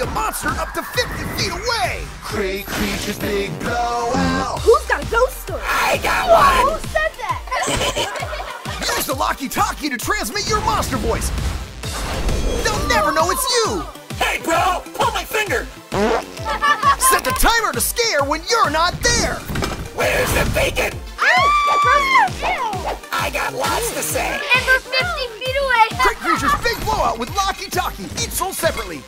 a monster up to 50 feet away. Crate Creatures, big blowout. Who's got a ghost story? I got one! Who said that? Use the Lockie Talkie to transmit your monster voice. They'll never know it's you. Hey, bro! Pull my finger! Set the timer to scare when you're not there. Where's the bacon? Ah, I got lots to say. And we're 50 feet away. Crate Creatures Big Blowout with Lockie Talkie. Each sold separately.